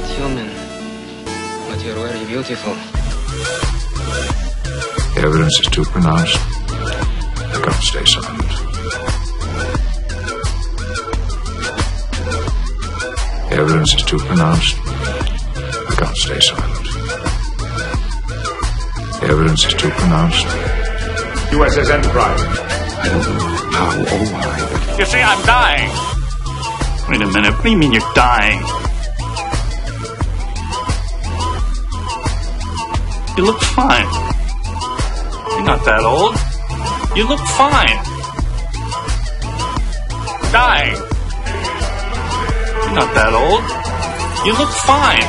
not human, but you're very beautiful. The evidence is too pronounced. I can't stay silent. The evidence is too pronounced. I can't stay silent. The evidence is too pronounced. USS Enterprise. I don't know how or why, but You see, I'm dying. Wait a minute. What do you mean you're dying? You look fine. You're not that old. You look fine. Dying. You're not that old. You look fine.